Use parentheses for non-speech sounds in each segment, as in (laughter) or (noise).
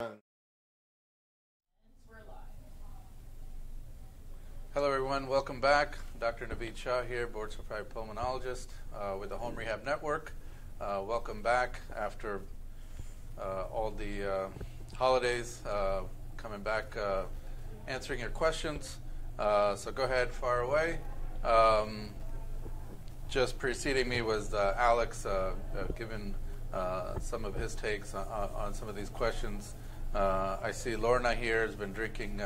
Hello, everyone. Welcome back. Dr. Naveed Shah here, board certified pulmonologist uh, with the Home Rehab Network. Uh, welcome back after uh, all the uh, holidays, uh, coming back, uh, answering your questions. so go ahead, far away. Um, just preceding me was Alex giving some of his takes on, on, some of these questions. I see Lorna here has been drinking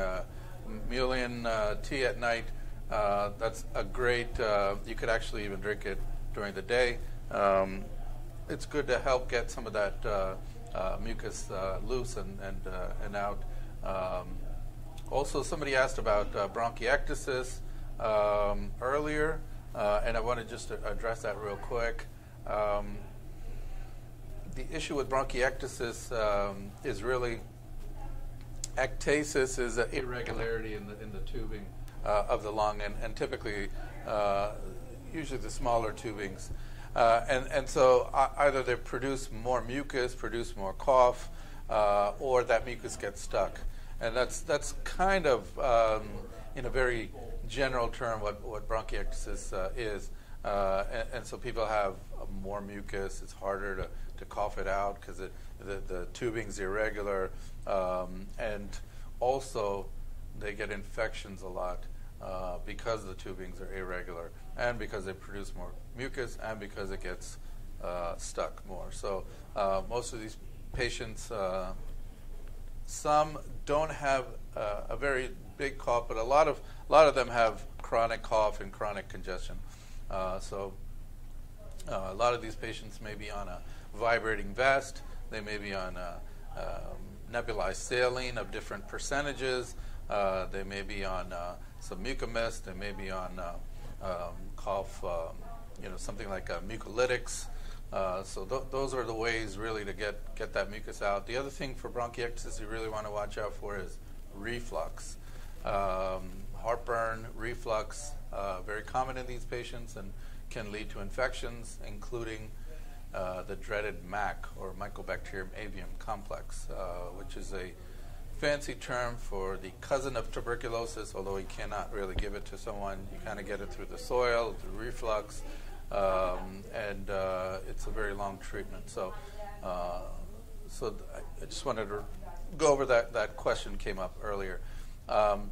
mullein uh, tea at night. Uh, that's a great. Uh, you could actually even drink it during the day. Um, it's good to help get some of that uh, uh, mucus uh, loose and and and out. Um, also, somebody asked about bronchiectasis um, earlier, and I want to just address that real quick. Um, the issue with bronchiectasis um, is really ectasis is an irregularity in the, in the tubing uh, of the lung, and, and typically, uh, usually the smaller tubings. Uh, and, and so either they produce more mucus, produce more cough, uh, or that mucus gets stuck. And that's, that's kind of, um, in a very general term, what, what bronchiectasis uh, is. Uh, and, and, so people have more mucus. It's harder to, to cough it out because the, the tubing's irregular. Um, and also, they get infections a lot uh, because the tubings are irregular and because they produce more mucus and because it gets uh, stuck more. So, uh, most of these patients, uh, some don't have uh, a very big cough, but a lot of a lot of them have chronic cough and chronic congestion. Uh, so, a lot of these patients may be on a vibrating vest. They may be on a um, nebulized saline of different percentages. Uh, they may be on uh, some Mucomyst. They may be on uh, um, cough, um, you know, something like mucolytics. Uh, so th- those are the ways really to get, get that mucus out. The other thing for bronchiectasis you really want to watch out for is reflux. Um, heartburn, reflux, uh, very common in these patients and can lead to infections, including uh, the dreaded MAC, or Mycobacterium avium complex, uh, which is a fancy term for the cousin of tuberculosis, although you cannot really give it to someone. You kind of get it through the soil, through reflux, um, and uh, it's a very long treatment. So, uh, so I just wanted to go over that. That question came up earlier. Um,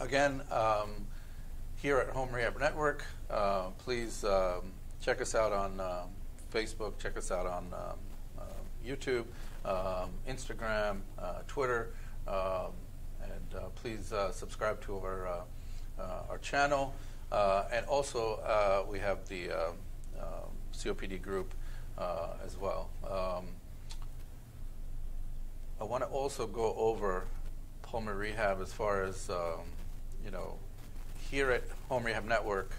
again, um, here at Home Rehab Network, uh, please um, check us out on um, Facebook. Check us out on um, uh, YouTube, um, Instagram, uh, Twitter, um, and uh, please uh, subscribe to our uh, our channel. and also, we have the um, COPD group as well. Um, I want to also go over pulmonary rehab as far as you know here at Home Rehab Network.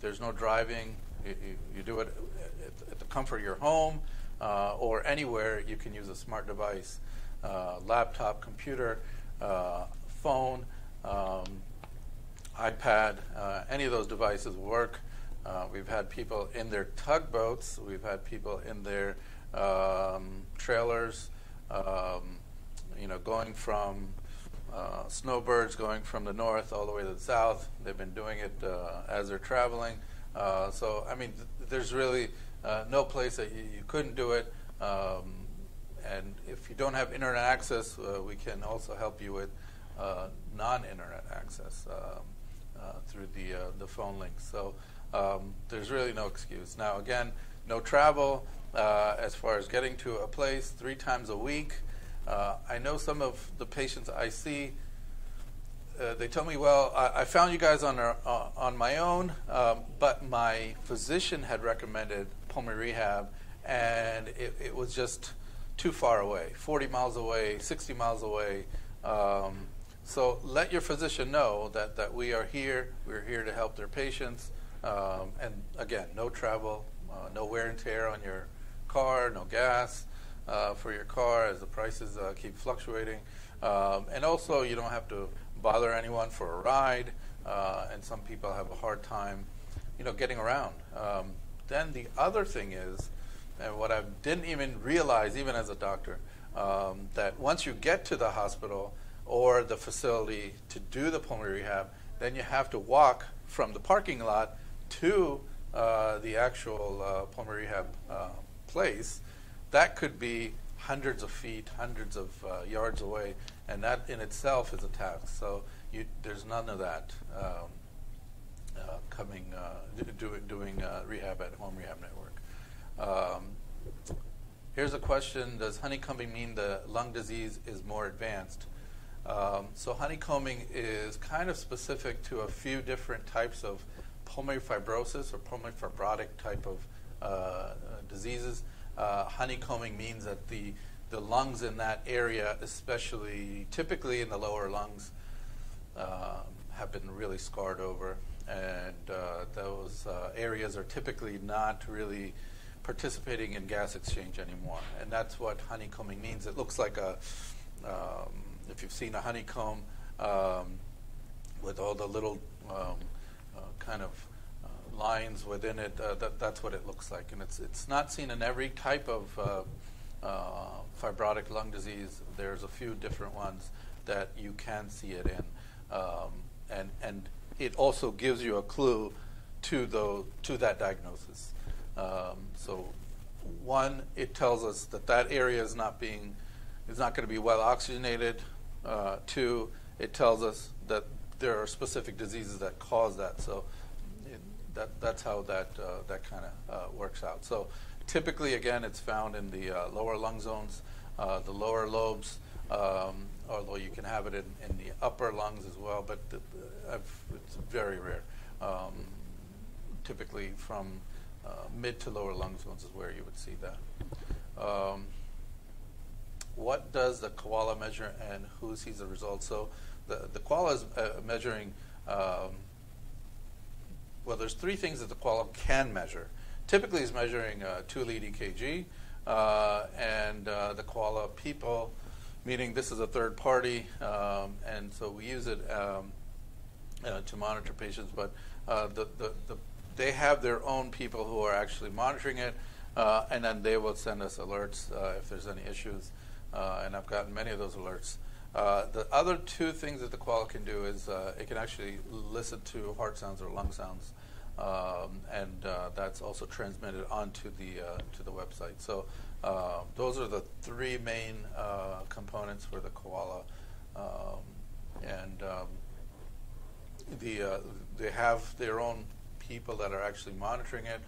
there's no driving, you, you, do it at, at, the comfort of your home uh, or anywhere. You can use a smart device, uh, laptop, computer, uh, phone, um, iPad. Uh, any of those devices work. Uh, we've had people in their tugboats. We've had people in their um, trailers. Um, you know, going from uh, snowbirds going from the north all the way to the south. They've been doing it uh, as they're traveling. Uh, so, I mean, th- there's really uh, no place that you, you couldn't do it. Um, and if you don't have internet access, uh, we can also help you with uh, non-internet access um, uh, through the the phone link. So um, there's really no excuse. Now, again, no travel as far as getting to a place three times a week. I know some of the patients I see uh, they told me, well, I, I found you guys on, our, uh, on my own, um, but my physician had recommended pulmonary rehab, and it, it, was just too far away 40 miles away, 60 miles away. Um, so let your physician know that, that we are here. We're here to help their patients. Um, and again, no travel, uh, no wear and tear on your car, no gas uh, for your car as the prices uh, keep fluctuating. Um, and also, you don't have to bother anyone for a ride, uh, and some people have a hard time, you know, getting around. Um, then the other thing is, and what I didn't even realize, even as a doctor, um, that once you get to the hospital or the facility to do the pulmonary rehab, then you have to walk from the parking lot to uh, the actual uh, pulmonary rehab uh, place. That could be hundreds of feet, hundreds of uh, yards away, and that in itself is a tax. So you, there's none of that um, uh, coming uh, doing doing rehab at Home Rehab Network. Um, here's a question: Does honeycombing mean the lung disease is more advanced? Um, so honeycombing is kind of specific to a few different types of pulmonary fibrosis or pulmonary fibrotic type of uh, diseases. Uh, honeycombing means that the the lungs in that area, especially typically in the lower lungs, uh, have been really scarred over, and uh, those uh, areas are typically not really participating in gas exchange anymore. And that's what honeycombing means. It looks like a um, if you've seen a honeycomb um, with all the little um, uh, kind of uh, lines within it, that, that's what it looks like. And it's, it's not seen in every type of uh, fibrotic lung disease. There's a few different ones that you can see it in. Um, and, and it also gives you a clue to, the, to that diagnosis. Um, so one, it tells us that that area is not being is not going to be well oxygenated. Uh, two, it tells us that there are specific diseases that cause that. So it, that, that's how that, uh, that kind of uh, works out. So typically, again, it's found in the uh, lower lung zones, uh, the lower lobes, um, although you can have it in, in the upper lungs as well, but the, it's very rare. Um, typically from uh, mid to lower lung zones is where you would see that. Um, what does the koala measure and who sees the results? So the, the koala is uh, measuring, um, well, there's three things that the koala can measure. Typically, is measuring uh, two lead EKG, uh, and uh, the koala people, meaning this is a third party, um, and so we use it um, uh, to monitor patients, but uh, the, the, the, they have their own people who are actually monitoring it, and then they will send us alerts if there's any issues uh, and I've gotten many of those alerts. Uh, the other two things that the Koala can do is uh, it can actually listen to heart sounds or lung sounds, um, and uh, that's also transmitted onto the uh, to the website. So uh, those are the three main components for the Koala, um, and um, the they have their own people that are actually monitoring it.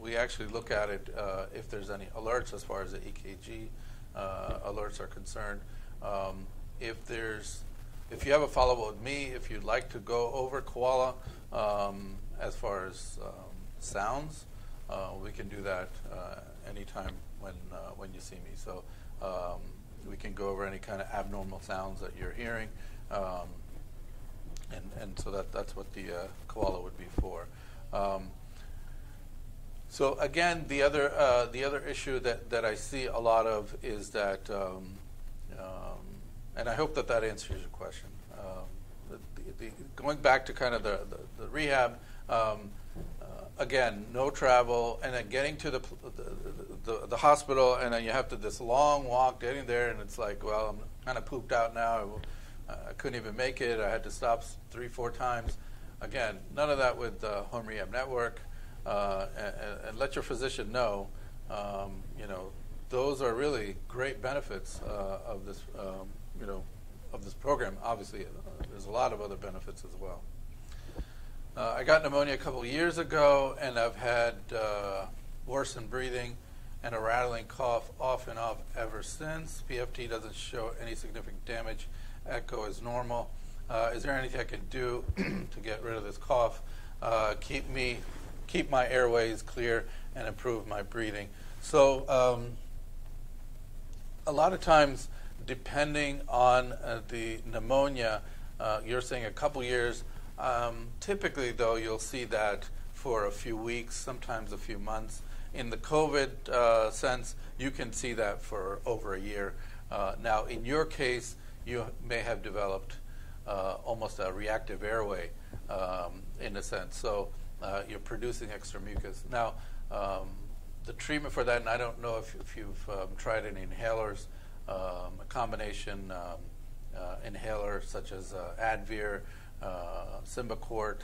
we actually look at it if there's any alerts as far as the EKG uh, alerts are concerned. Um, if there's, if you have a follow-up with me, if you'd like to go over Koala um, as far as um, sounds, uh, we can do that uh, anytime when uh, when you see me. So um, we can go over any kind of abnormal sounds that you're hearing, um, and and so that that's what the uh, Koala would be for. Um, so again, the other uh, the other issue that, that I see a lot of is that, um, um, and I hope that that answers your question. Um, the, the, the, going back to kind of the the, rehab, um, uh, again, no travel, and then getting to the, the the hospital, and then you have to this long walk getting there, and it's like, well, I'm kind of pooped out now. I, I couldn't even make it. I had to stop three four times. Again, none of that with the Home Rehab Network uh, and, and, let your physician know, um, you know, those are really great benefits uh, of this, um, you know, of this program. Obviously, uh, there's a lot of other benefits as well. Uh, I got pneumonia a couple years ago, and I've had uh, worsened breathing and a rattling cough off and off ever since. PFT doesn't show any significant damage. Echo is normal. Uh, is there anything I can do (clears throat) to get rid of this cough? Uh, keep me keep my airways clear and improve my breathing. So, um, a lot of times, depending on uh, the pneumonia, uh, you're saying a couple years. Um, typically, though, you'll see that for a few weeks, sometimes a few months. In the COVID uh, sense, you can see that for over a year. Uh, now, in your case, you may have developed uh, almost a reactive airway um, in a sense. So, uh, you're producing extra mucus. Now, um, the treatment for that, and I don't know if, if you've um, tried any inhalers, um, a combination um, uh, inhaler such as uh, Advair, uh, Symbicort,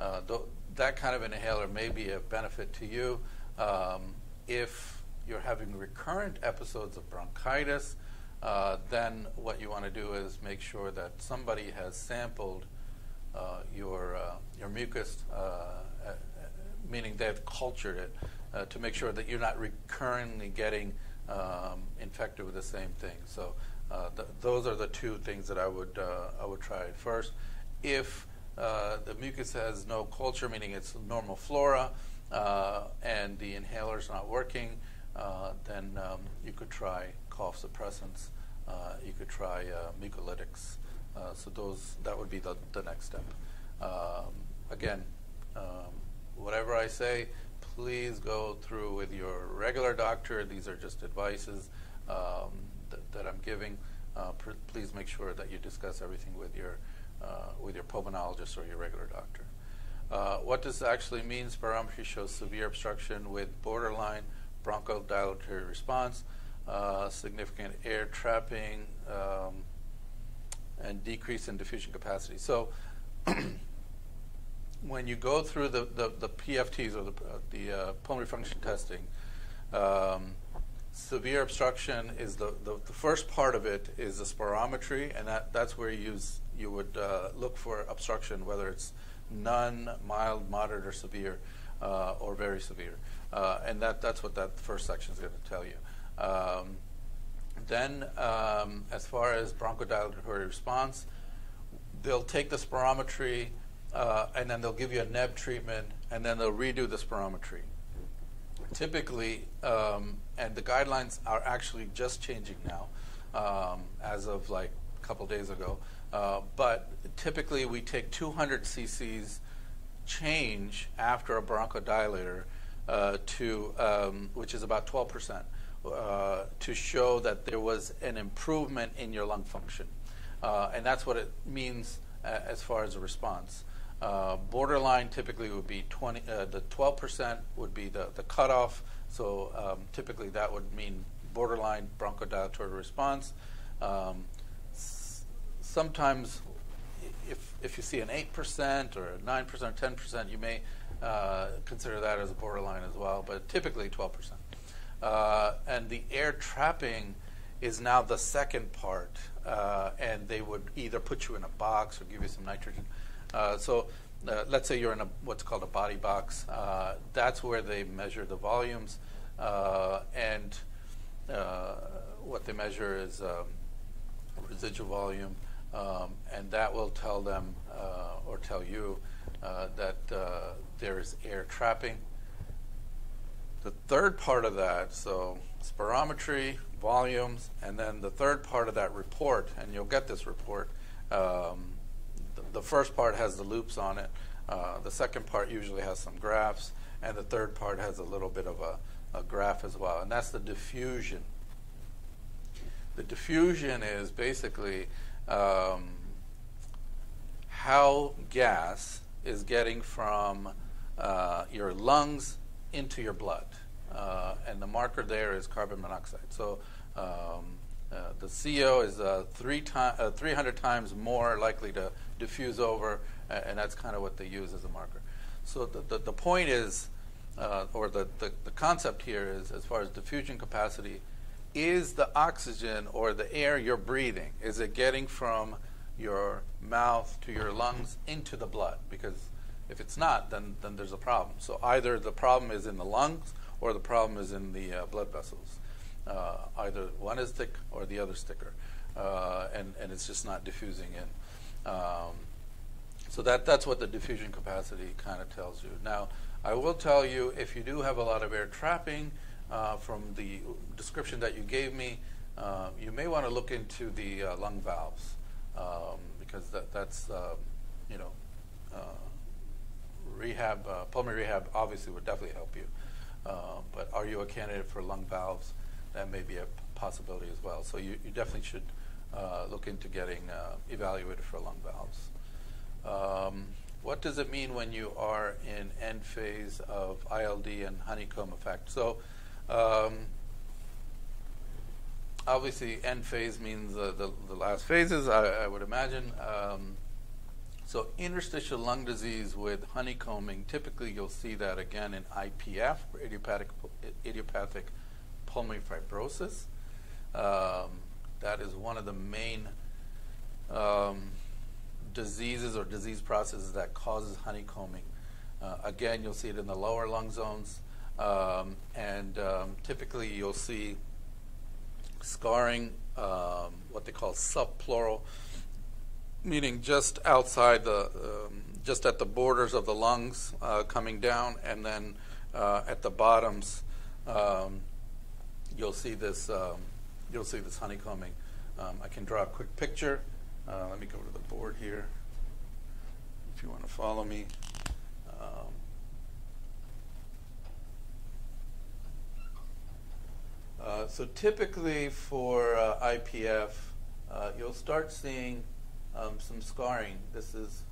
uh, th- that kind of inhaler may be a benefit to you. Um, if you're having recurrent episodes of bronchitis, uh, then what you want to do is make sure that somebody has sampled uh, your uh, your mucus, uh, uh, meaning they've cultured it, to make sure that you're not recurrently getting um, infected with the same thing. So th- those are the two things that I would I would try first. If the mucus has no culture, meaning it's normal flora, and the inhaler is not working, then um, you could try cough suppressants. Uh, you could try uh, mucolytics. Uh, so those that would be the, the next step. Um, again, um, whatever I say, please go through with your regular doctor. These are just advices um, th- that I'm giving. Uh, please make sure that you discuss everything with your uh, with your pulmonologist or your regular doctor. Uh, what this actually means, spirometry shows severe obstruction with borderline bronchodilatory response uh, significant air trapping, um, and decrease in diffusion capacity. So (clears throat) when you go through the, the, the PFTs or the, uh, the uh, pulmonary function testing, um, severe obstruction is the, the, the, first part of it is the spirometry, and that, that's where you use you would uh, look for obstruction, whether it's none, mild, moderate, or severe, uh, or very severe. Uh, and that, that's what that first section is going to tell you. Um, then, um, as far as bronchodilatory response, they'll take the spirometry uh, and then they'll give you a neb treatment and then they'll redo the spirometry. Typically, um, and the guidelines are actually just changing now um, as of like a couple days ago, uh, but typically we take 200 cc's change after a bronchodilator uh, to, um, which is about 12 percent. Uh, to show that there was an improvement in your lung function. Uh, and that's what it means uh, as far as a response. Borderline typically would be 20, uh, the 12% would be the, the cutoff. So um, typically that would mean borderline bronchodilatory response. Um, sometimes if, if you see an 8% or 9% or 10%, you may consider that as a borderline as well, but typically 12%. Uh, and the air trapping is now the second part, uh, and they would either put you in a box or give you some nitrogen. Uh, so uh, let's say you're in a what's called a body box. Uh, that's where they measure the volumes, uh, and what they measure is um, residual volume, um, and that will tell them or tell you that there is air trapping the third part of that, so spirometry, volumes, and then the third part of that report, and you'll get this report. Um, the, the, first part has the loops on it. Uh, the second part usually has some graphs, and the third part has a little bit of a, a graph as well, and that's the diffusion. The diffusion is basically um, how gas is getting from uh, your lungs into your blood. Uh, and the marker there is carbon monoxide. So um, uh, the CO is uh, three ti- 300 times more likely to diffuse over, and that's kind of what they use as a marker. So the, the, the point is, uh, or the, the, the, concept here is, as far as diffusion capacity, is the oxygen or the air you're breathing, is it getting from your mouth to your lungs into the blood? Because if it's not, then, then there's a problem. So either the problem is in the lungs or the problem is in the uh, blood vessels. Uh, either one is thick or the other thicker, uh, and, and it's just not diffusing in. Um, so that, that's what the diffusion capacity kind of tells you. Now, I will tell you if you do have a lot of air trapping, uh, from the description that you gave me, uh, you may want to look into the uh, lung valves um, because that, that's, you know, rehab, uh, pulmonary rehab obviously would definitely help you. Uh, but are you a candidate for lung valves? That may be a possibility as well. So you, you definitely should uh, look into getting uh, evaluated for lung valves. Um, what does it mean when you are in end phase of ILD and honeycomb effect? So Um, obviously, end phase means the, the, the last phases, I, I would imagine. Um, so, interstitial lung disease with honeycombing, typically you'll see that again in IPF, idiopathic, idiopathic pulmonary fibrosis. Um, that is one of the main um, diseases or disease processes that causes honeycombing. Uh, again, you'll see it in the lower lung zones, um, and um, typically you'll see scarring, um, what they call subpleural, meaning just outside the, um, just at the borders of the lungs uh, coming down, and then uh, at the bottoms, um, you'll see this, um, you'll see this honeycombing. I can draw a quick picture. Uh, let me go to the board here if you want to follow me. Um, uh, so typically for uh, IPF, uh, you'll start seeing um, some scarring. This is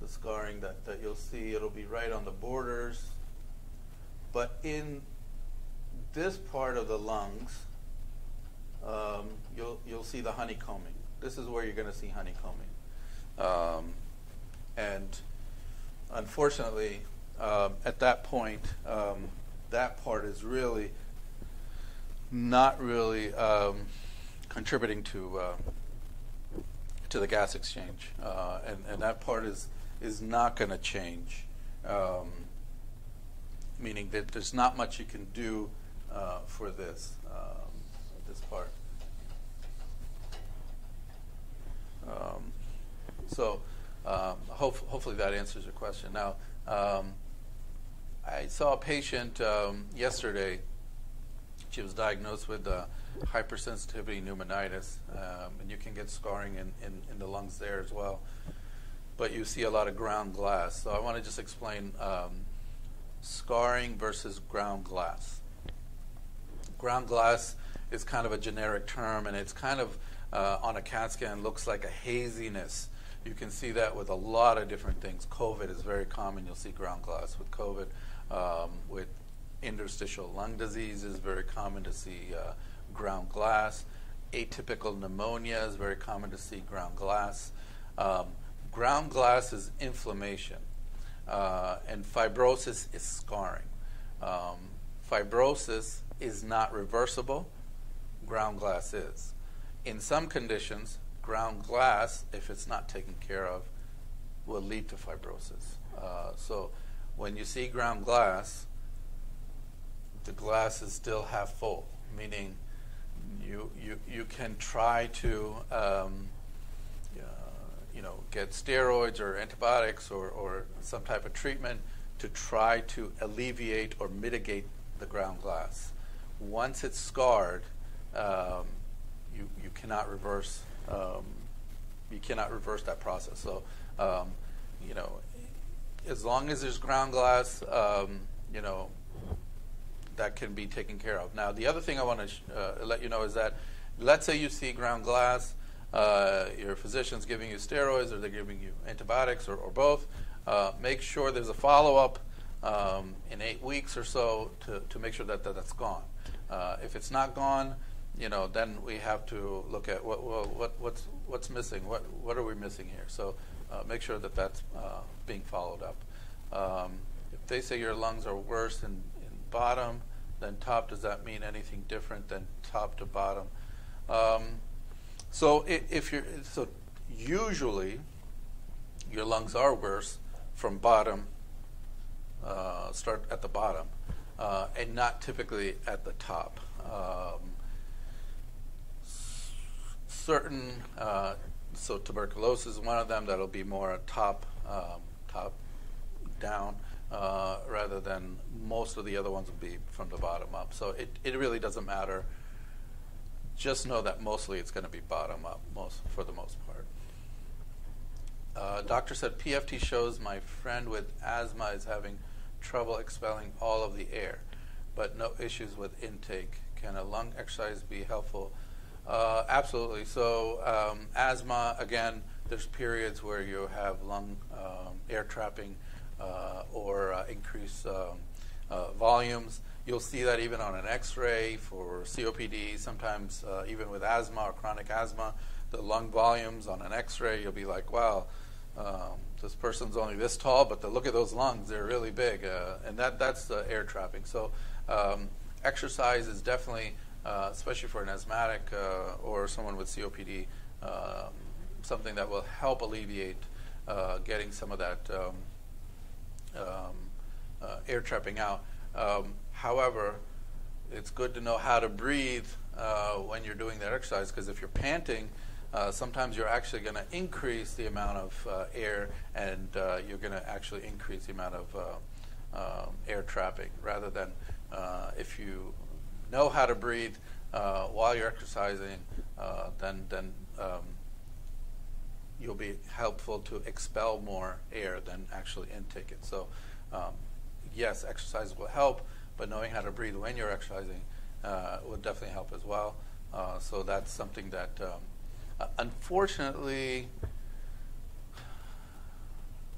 the scarring that, that you'll see. It'll be right on the borders. But in this part of the lungs, um, you'll, you'll see the honeycombing. This is where you're going to see honeycombing. Um, and unfortunately, um, at that point, um, that part is really not really um, contributing to uh, to the gas exchange, uh, and and that part is is not going to change. Um, meaning that there's not much you can do uh, for this um, this part. Um, so um, hope, hopefully that answers your question. Now, um, I saw a patient yesterday. She was diagnosed with uh, hypersensitivity pneumonitis, um, and you can get scarring in, in, in, the lungs there as well. But you see a lot of ground glass. So I want to just explain um, scarring versus ground glass. Ground glass is kind of a generic term, and it's kind of uh, on a CAT scan looks like a haziness. You can see that with a lot of different things. COVID is very common. You'll see ground glass with COVID. Um, with interstitial lung disease is very common to see uh, ground glass. Atypical pneumonia is very common to see ground glass. Um, ground glass is inflammation, uh, and fibrosis is scarring. Um, fibrosis is not reversible, ground glass is in some conditions, ground glass, if it's not taken care of, will lead to fibrosis. Uh, so when you see ground glass, the glass is still half full, meaning you, you, you can try to um, uh, you know, get steroids or antibiotics or, or some type of treatment to try to alleviate or mitigate the ground glass. Once it's scarred, um, you, you cannot reverse um, you cannot reverse that process. So um, you know, as long as there's ground glass, um, you know, that can be taken care of. Now, the other thing I want to uh, let you know is that let's say you see ground glass, uh, your physician's giving you steroids or they're giving you antibiotics or, or both. Uh, make sure there's a follow up um, in eight weeks or so to, to make sure that, that that's gone. Uh, if it's not gone, you know, then we have to look at what, what, what's, what's missing, what, what are we missing here? So uh, make sure that that's uh, being followed up. Um, if they say your lungs are worse in bottom than top, does that mean anything different than top to bottom? Um, so if you're, so usually your lungs are worse from bottom, uh, start at the bottom, uh, and not typically at the top. Um, certain, uh, so tuberculosis is one of them that'll be more top, um, top down, uh, rather than most of the other ones will be from the bottom up. So it, it really doesn't matter. Just know that mostly it's going to be bottom up, most for the most part. Uh, doctor said PFT shows my friend with asthma is having trouble expelling all of the air, but no issues with intake. Can a lung exercise be helpful? Uh, absolutely. So um, asthma, again, there's periods where you have lung um, air trapping or uh, increased um, uh, volumes. You'll see that even on an X-ray for COPD, sometimes uh, even with asthma or chronic asthma, the lung volumes on an X-ray, you'll be like, wow, um, this person's only this tall, but the, look at those lungs, they're really big. Uh, and that, that's the air trapping. So um, exercise is definitely, uh, especially for an asthmatic uh, or someone with COPD, um, something that will help alleviate uh, getting some of that um, um, uh, air trapping out. Um, however, it's good to know how to breathe uh, when you're doing that exercise because if you're panting, uh, sometimes you're actually going to increase the amount of uh, air and uh, you're going to actually increase the amount of uh, um, air trapping rather than uh, if you know how to breathe while you're exercising, then, then um, you'll be helpful to expel more air than actually intake it. So, um, yes, exercise will help, but knowing how to breathe when you're exercising uh, would definitely help as well. Uh, so that's something that, um, uh, unfortunately,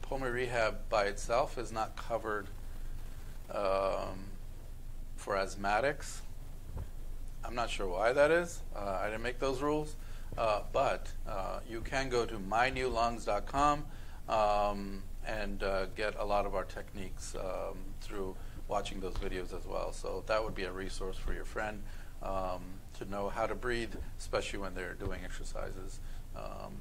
pulmonary rehab by itself is not covered um, for asthmatics. I'm not sure why that is. Uh, I didn't make those rules. Uh, but uh, you can go to mynewlungs.com um, and uh, get a lot of our techniques um, through watching those videos as well. So that would be a resource for your friend um, to know how to breathe, especially when they're doing exercises. Um,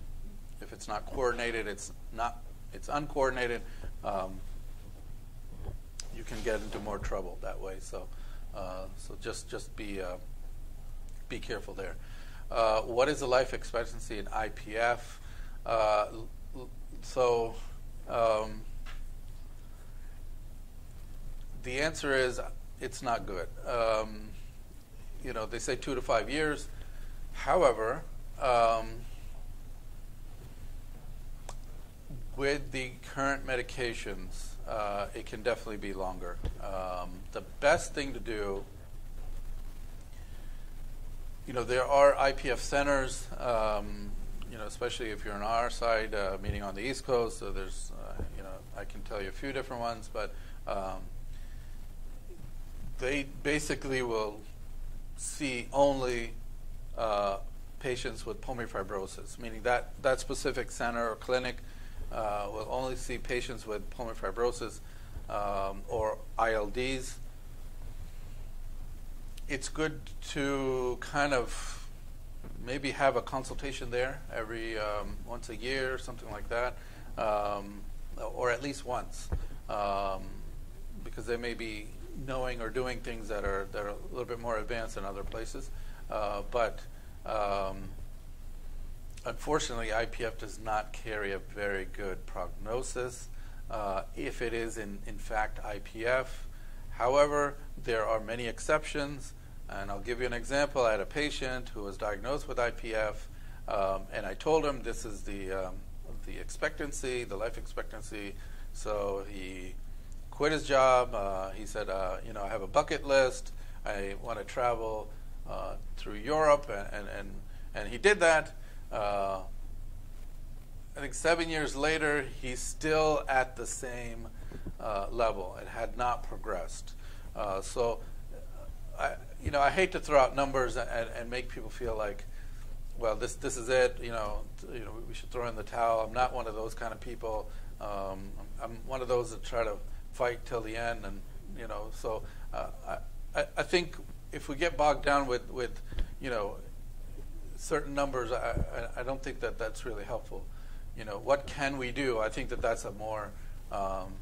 if it's not coordinated, it's not. It's uncoordinated. Um, you can get into more trouble that way. So, uh, so just just be uh, be careful there. Uh, what is the life expectancy in IPF? Uh, so um, the answer is it's not good. Um, you know, they say two to five years. However, um, with the current medications, uh, it can definitely be longer. Um, the best thing to do you know, there are IPF centers, um, you know, especially if you're on our side, uh, meaning on the East Coast. So there's, uh, you know, I can tell you a few different ones, but um, they basically will see only uh, patients with pulmonary fibrosis, meaning that that specific center or clinic uh, will only see patients with pulmonary fibrosis um, or ILDs it's good to kind of maybe have a consultation there every um, once a year or something like that, um, or at least once, um, because they may be knowing or doing things that are that are a little bit more advanced in other places. Uh, but um, unfortunately, IPF does not carry a very good prognosis. Uh, if it is in, in fact IPF, however, there are many exceptions. And I'll give you an example. I had a patient who was diagnosed with IPF, um, and I told him this is the um, the expectancy, the life expectancy. So he quit his job. Uh, he said, uh, you know, I have a bucket list. I want to travel uh, through Europe, and, and, and, he did that. Uh, I think seven years later, he's still at the same uh, level. It had not progressed. Uh, so I, you know, I hate to throw out numbers and, and make people feel like, well, this this is it. You know, you know, we should throw in the towel. I'm not one of those kind of people. Um, I'm one of those that try to fight till the end, and you know, so uh, I, I think if we get bogged down with with you know certain numbers, I, I, don't think that that's really helpful. You know, what can we do? I think that that's a more um,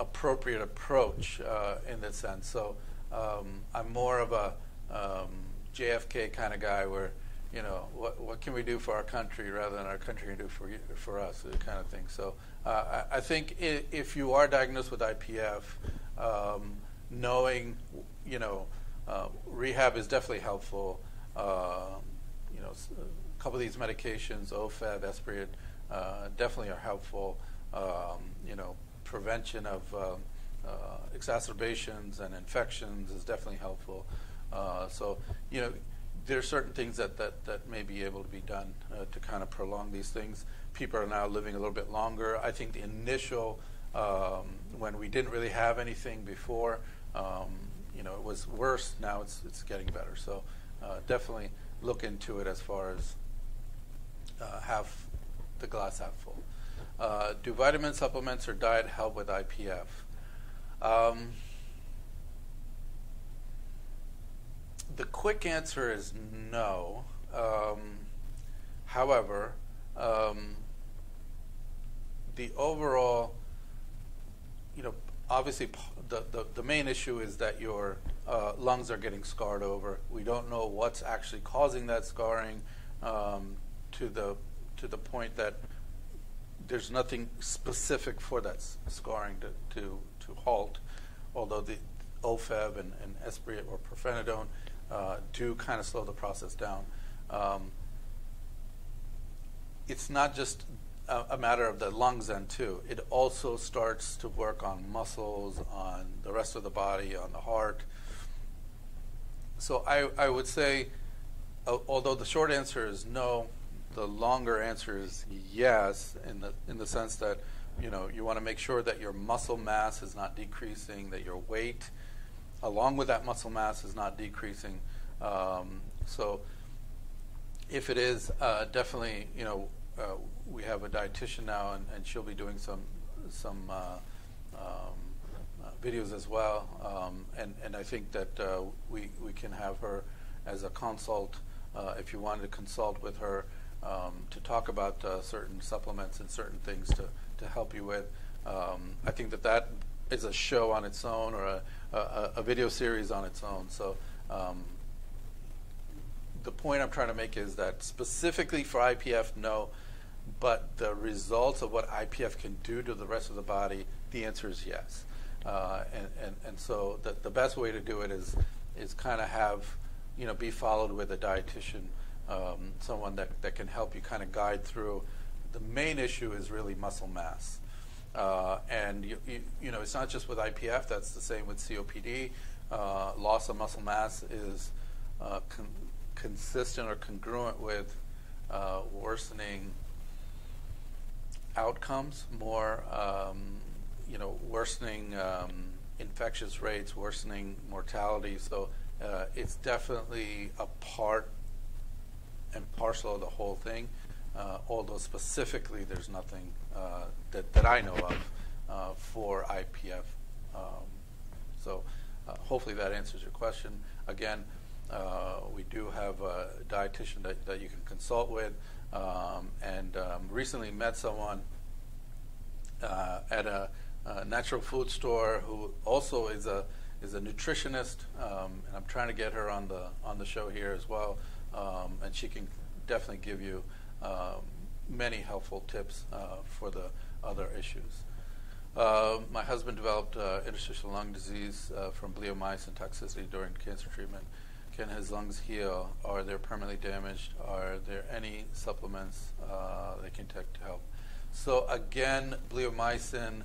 appropriate approach uh, in this sense. So um, I'm more of a um, JFK kind of guy where, you know, what, what can we do for our country rather than our country do for, for us, kind of thing. So uh, I, I, think if you are diagnosed with IPF, um, knowing, you know, uh, rehab is definitely helpful. Uh, you know, a couple of these medications, Ofev, Esbriet, uh, definitely are helpful. Um, you know, prevention of um, uh, exacerbations and infections is definitely helpful. Uh, so, you know, there are certain things that, that, that may be able to be done uh, to kind of prolong these things. People are now living a little bit longer. I think the initial, um, when we didn't really have anything before, um, you know, it was worse. Now it's it's getting better. So uh, definitely look into it as far as uh, half the glass half full. Uh, do vitamin supplements or diet help with IPF? Um, the quick answer is no. Um, however, um, the overall, you know, obviously the, the, the, main issue is that your uh, lungs are getting scarred over. We don't know what's actually causing that scarring um, to the to the point that there's nothing specific for that scarring to, to, to halt, although the OFEV and, and Esbriet or pirfenidone uh, do kind of slow the process down. Um, it's not just a, a, matter of the lungs then too. It also starts to work on muscles, on the rest of the body, on the heart. So I, I would say, uh, although the short answer is no, the longer answer is yes, in the in the sense that you know you want to make sure that your muscle mass is not decreasing, that your weight, along with that muscle mass, is not decreasing. Um, so if it is, uh, definitely you know uh, we have a dietitian now, and, and, she'll be doing some some uh, um, uh, videos as well. Um, and and I think that uh, we we can have her as a consult uh, if you wanted to consult with her um, to talk about certain supplements and certain things to, to help you with. Um, I think that that is a show on its own or a, a, a video series on its own. So um, the point I'm trying to make is that specifically for IPF, no, but the results of what IPF can do to the rest of the body, the answer is yes. Uh, and, and, and so the, the best way to do it is is kind of have, you know, be followed with a dietitian um, someone that, that can help you kind of guide through. The main issue is really muscle mass. Uh, and you, you, you, know, it's not just with IPF, that's the same with COPD. Uh, loss of muscle mass is uh, con- consistent or congruent with uh, worsening outcomes, more, um, you know, worsening um, infectious rates, worsening mortality. So uh, it's definitely a part and parcel of the whole thing. Uh, although specifically, there's nothing uh, that that I know of uh, for IPF. Um, so uh, hopefully that answers your question. Again, uh, we do have a dietitian that, that you can consult with, um, and um, recently met someone at a, a, natural food store who also is a is a nutritionist, um, and I'm trying to get her on the on the show here as well um, and she can definitely give you um, many helpful tips uh, for the other issues. Uh, my husband developed uh, interstitial lung disease uh, from bleomycin toxicity during cancer treatment. Can his lungs heal? Are they permanently damaged? Are there any supplements uh, they can take to help? So again, bleomycin,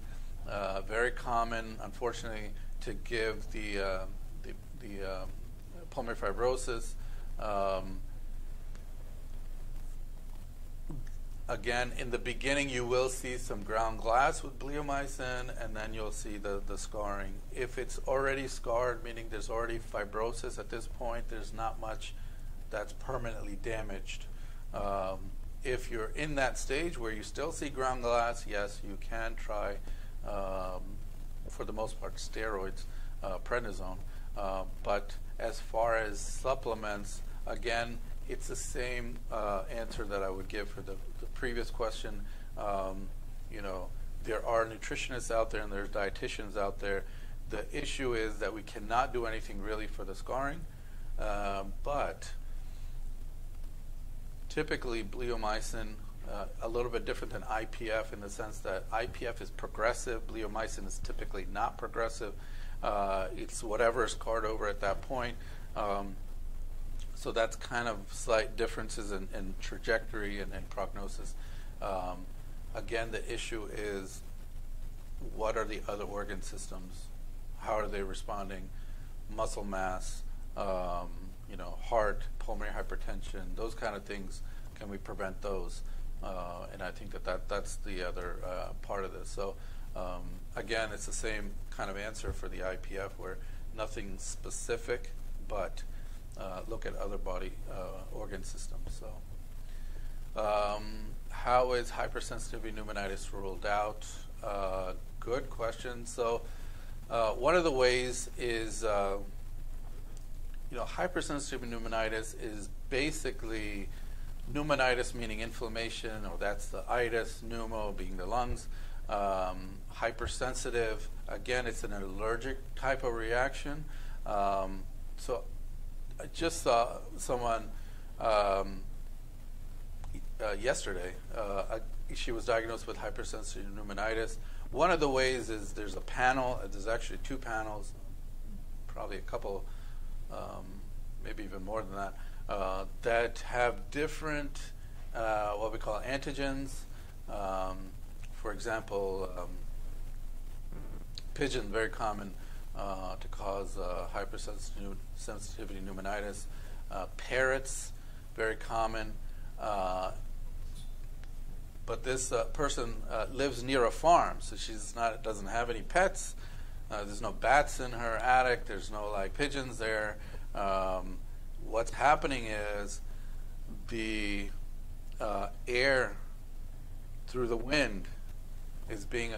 uh, very common, unfortunately, to give the the, the um, pulmonary fibrosis. Um, again, in the beginning, you will see some ground glass with bleomycin, and then you'll see the, the scarring. If it's already scarred, meaning there's already fibrosis at this point, there's not much that's permanently damaged. Um, if you're in that stage where you still see ground glass, yes, you can try, um, for the most part, steroids, uh, prednisone. Uh, but as far as supplements, again, it's the same uh, answer that I would give for the, the previous question. Um, you know, there are nutritionists out there and there's dietitians out there. The issue is that we cannot do anything really for the scarring, uh, but typically bleomycin uh, a little bit different than IPF in the sense that IPF is progressive, bleomycin is typically not progressive. Uh, it's whatever is scarred over at that point. Um, so that's kind of slight differences in, in trajectory and, and prognosis. Um, again, the issue is what are the other organ systems? How are they responding? Muscle mass, um, you know, heart, pulmonary hypertension, those kind of things. Can we prevent those? Uh, and I think that, that that's the other uh, part of this. So um, again, it's the same kind of answer for the IPF where nothing specific, but uh, look at other body uh, organ systems. So, um, how is hypersensitivity pneumonitis ruled out? Uh, good question. So, uh, one of the ways is, you know, hypersensitivity pneumonitis is basically pneumonitis meaning inflammation, or that's the itis, pneumo being the lungs. Um, hypersensitive, again, it's an allergic type of reaction. Um, so I just saw someone um, uh, yesterday. Uh, she was diagnosed with hypersensitive pneumonitis. One of the ways is there's a panel. There's actually two panels, probably a couple, um, maybe even more than that, uh, that have different uh, what we call antigens. Um, for example, um, pigeon, very common uh, to cause uh, hypersensitivity pneumonitis. Uh, parrots, very common. Uh, but this person lives near a farm, so she's not doesn't have any pets. there's no bats in her attic. There's no like pigeons there. Um, what's happening is the air through the wind is being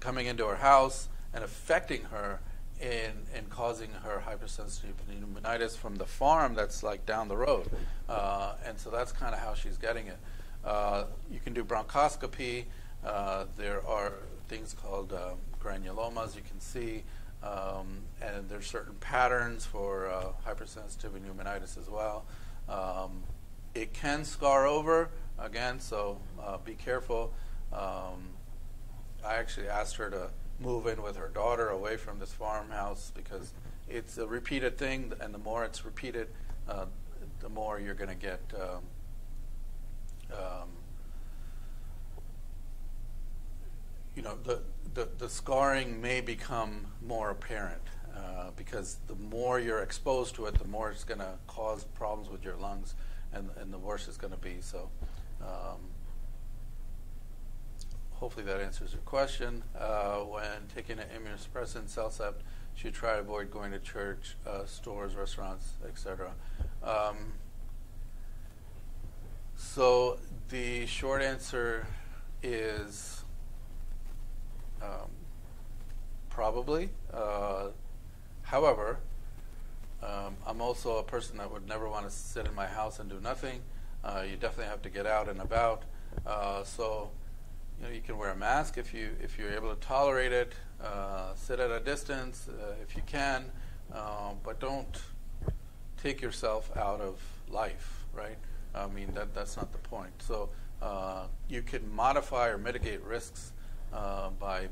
coming into her house and affecting her in, in causing her hypersensitive pneumonitis from the farm that's like down the road. Uh, and so that's kind of how she's getting it. Uh, you can do bronchoscopy. Uh, there are things called um, granulomas you can see. Um, and there's certain patterns for uh, hypersensitivity pneumonitis as well. Um, it can scar over, again, so uh, be careful. Um, I actually asked her to move in with her daughter away from this farmhouse because it's a repeated thing, and the more it's repeated, uh, the more you're going to get. Um, um, you know, the, the, the scarring may become more apparent uh, because the more you're exposed to it, the more it's going to cause problems with your lungs, and, and the worse it's going to be. So, um, hopefully that answers your question. Uh, when taking an immunosuppressant, CellCept, should try to avoid going to church, uh, stores, restaurants, etc. Um, so the short answer is um, probably. Uh, however, um, I'm also a person that would never want to sit in my house and do nothing. Uh, you definitely have to get out and about. Uh, so you know, you can wear a mask if you if you're able to tolerate it. Uh, sit at a distance uh, if you can, uh, but don't take yourself out of life. Right? I mean that that's not the point. So uh, you can modify or mitigate risks uh, by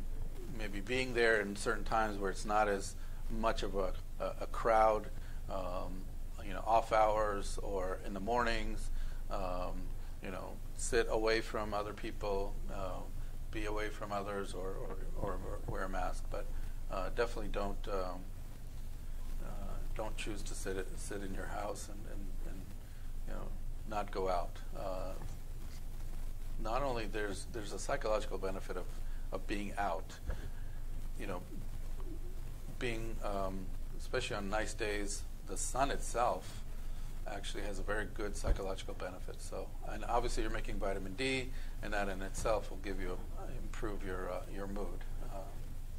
maybe being there in certain times where it's not as much of a, a, crowd. Um, you know, off hours or in the mornings. Um, you know, sit away from other people, uh, be away from others, or, or, or, wear a mask. But uh, definitely don't um, uh, don't choose to sit sit in your house and, and, and you know not go out. Uh, not only there's there's a psychological benefit of, of being out, you know, being um, especially on nice days, the sun itself actually has a very good psychological benefit. So, and obviously you're making vitamin D, and that in itself will give you improve your uh, your mood. Uh,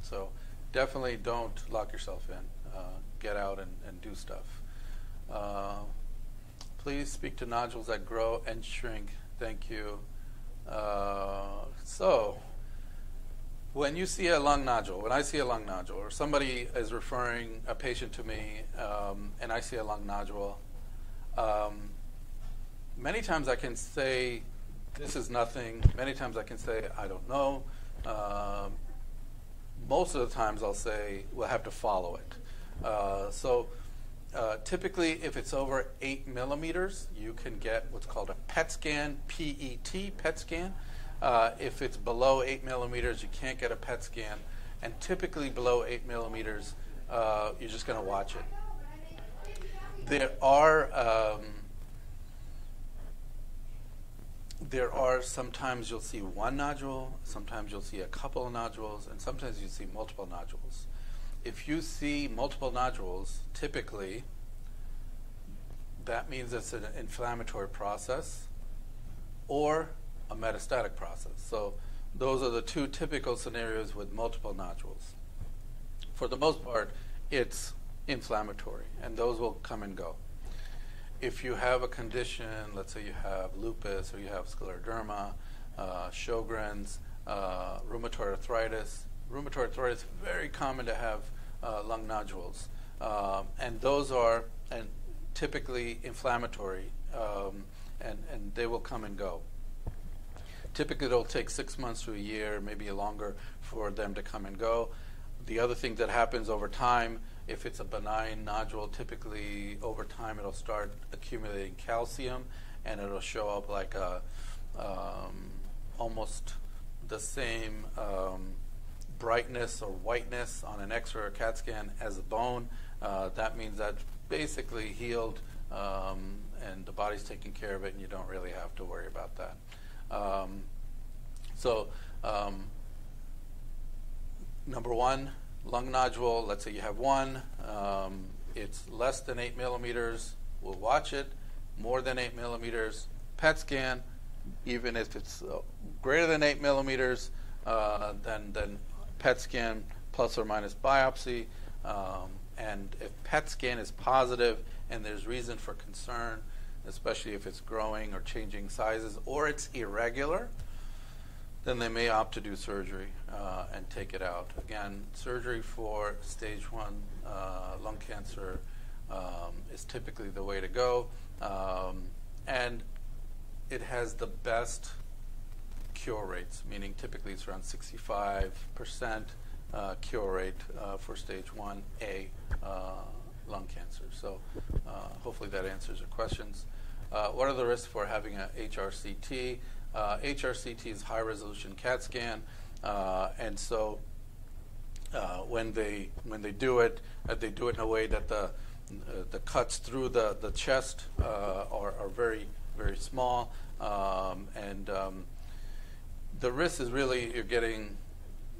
so, definitely don't lock yourself in. Uh, get out and, and do stuff. Uh, please speak to nodules that grow and shrink. Thank you. Uh, so, when you see a lung nodule, when I see a lung nodule, or somebody is referring a patient to me, um, and I see a lung nodule, um, many times I can say, this is nothing. Many times I can say, I don't know. Um, most of the times I'll say, we'll have to follow it. Uh, so uh, typically, if it's over 8 millimeters, you can get what's called a PET scan, P-E-T, PET scan. Uh, if it's below 8 millimeters, you can't get a PET scan. And typically below 8 millimeters, uh, you're just going to watch it there are um, there are sometimes you'll see one nodule, sometimes you'll see a couple of nodules, and sometimes you see multiple nodules. if you see multiple nodules, typically that means it's an inflammatory process or a metastatic process. So those are the two typical scenarios with multiple nodules. For the most part, it's inflammatory, and those will come and go. If you have a condition, let's say you have lupus or you have scleroderma, uh, Sjogren's, uh, rheumatoid arthritis, rheumatoid arthritis is very common to have uh, lung nodules, um, and those are and typically inflammatory, um, and and they will come and go. Typically, it'll take six months to a year, maybe longer, for them to come and go. The other thing that happens over time, if it's a benign nodule, typically over time it'll start accumulating calcium, and it'll show up like a um, almost the same um, brightness or whiteness on an X-ray or CAT scan as a bone. Uh, that means that's basically healed, um, and the body's taking care of it, and you don't really have to worry about that. Um, so, um, number one, lung nodule. Let's say you have one. Um, it's less than eight millimeters. We'll watch it. More than eight millimeters. PET scan. Even if it's uh, greater than eight millimeters, uh, then then PET scan plus or minus biopsy. Um, and if PET scan is positive and there's reason for concern, especially if it's growing or changing sizes or it's irregular, then they may opt to do surgery uh, and take it out. Again, surgery for stage one uh, lung cancer um, is typically the way to go, um, and it has the best cure rates, meaning typically it's around 65% uh, cure rate uh, for stage 1A uh, lung cancer. So uh, hopefully that answers your questions. What are the risks for having a HRCT? Uh, HRCT is high resolution CAT scan, uh, and so uh, when they when they do it, they do it in a way that the the cuts through the the chest are, are very very small, um, and um, the risk is really you're getting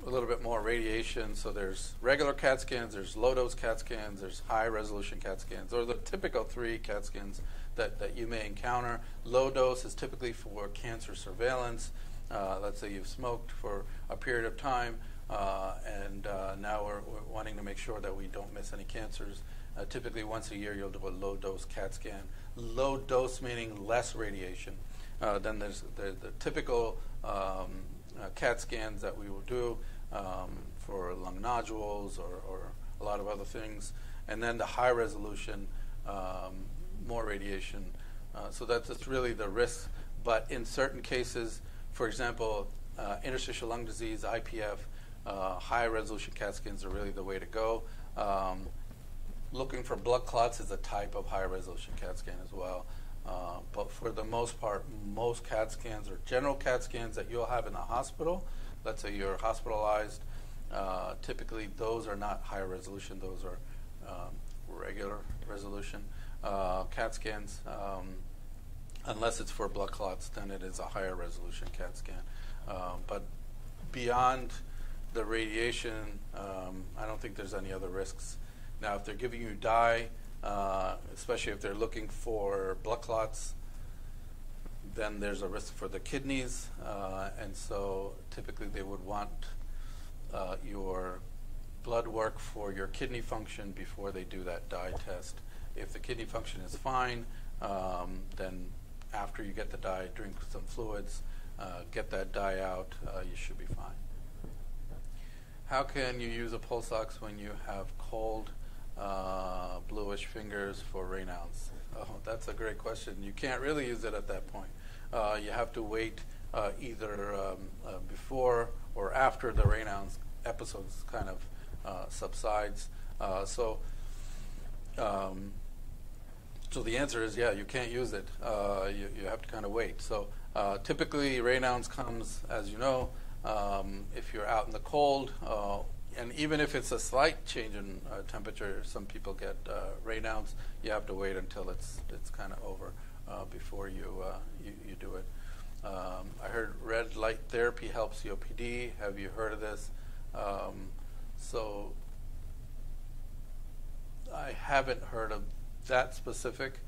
a little bit more radiation. So there's regular CAT scans, there's low dose CAT scans, there's high resolution CAT scans, or the typical three CAT scans that, that you may encounter. Low dose is typically for cancer surveillance. Uh, let's say you've smoked for a period of time, uh, and uh, now we're, we're, wanting to make sure that we don't miss any cancers. Uh, typically, once a year, you'll do a low dose CAT scan. Low dose meaning less radiation. Uh, then there's the, the typical um, uh, CAT scans that we will do um, for lung nodules or, or, a lot of other things. And then the high resolution, um, more radiation. Uh, so that's really the risk. But in certain cases, for example, uh, interstitial lung disease, IPF, uh, high resolution CAT scans are really the way to go. Um, looking for blood clots is a type of high resolution CAT scan as well. Uh, but for the most part, most CAT scans are general CAT scans that you'll have in a hospital. Let's say you're hospitalized. Uh, typically, those are not high resolution. Those are um, regular resolution uh, CAT scans. Um, unless it's for blood clots, then it is a higher resolution CAT scan. Uh, but beyond the radiation, um, I don't think there's any other risks. Now, if they're giving you dye, uh, especially if they're looking for blood clots. Then there's a risk for the kidneys, uh, and so typically they would want uh, your blood work for your kidney function before they do that dye test. If the kidney function is fine, um, then after you get the dye, drink some fluids, uh, get that dye out, uh, you should be fine. How can you use a pulse ox when you have cold uh, bluish fingers for Raynaud's? (laughs) Oh, that's a great question. You can't really use it at that point. Uh, you have to wait uh, either um, uh, before or after the Raynaud's episodes kind of subsides. So, um, so the answer is yeah, you can't use it. you, you have to kind of wait. So typically, Raynaud's comes, as you know, um, if you're out in the cold and even if it's a slight change in uh, temperature, some people get uh, Raynaud's. You have to wait until it's it's kind of over uh, before you, uh, you, you do it. Um, I heard red light therapy helps COPD. Have you heard of this? Um, so I haven't heard of that specific.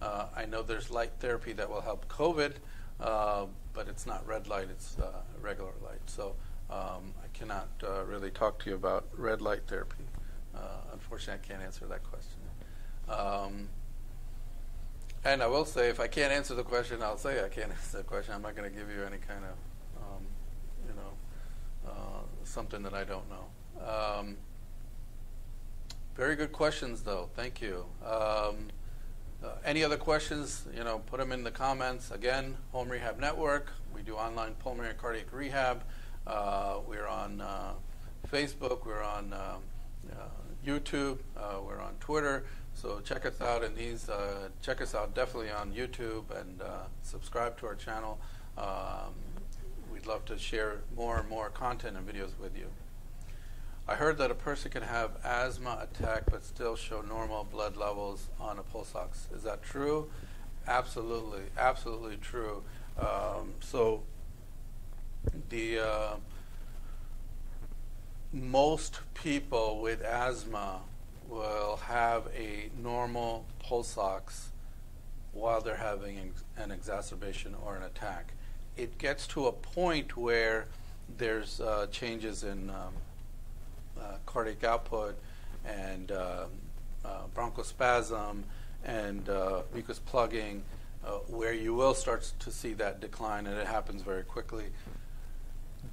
Uh, I know there's light therapy that will help COVID, uh, but it's not red light, it's uh, regular light. So um, I cannot uh, really talk to you about red light therapy. Uh, unfortunately, I can't answer that question. Um, and I will say, if I can't answer the question, I'll say I can't (laughs) answer the question. I'm not going to give you any kind of, um, you know, uh, something that I don't know. Very good questions, though. Thank you. Um, uh, any other questions? You know, put them in the comments. Again, Home Rehab Network. We do online pulmonary cardiac rehab. Uh, we're on uh, Facebook. We're on um, uh, YouTube. Uh, we're on Twitter. So check us out in these. Uh, check us out definitely on YouTube and subscribe to our channel. Um, we'd love to share more and more content and videos with you. I heard that a person can have asthma attack but still show normal blood levels on a pulse ox. Is that true? Absolutely, absolutely true. Um, so the uh, most people with asthma will have a normal pulse ox while they're having an exacerbation or an attack. It gets to a point where there's uh, changes in um, cardiac output and um, uh, bronchospasm and uh, mucus plugging, where you will start to see that decline, and it happens very quickly.